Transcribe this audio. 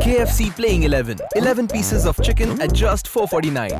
KFC Playing 11. 11 pieces of chicken at just 449.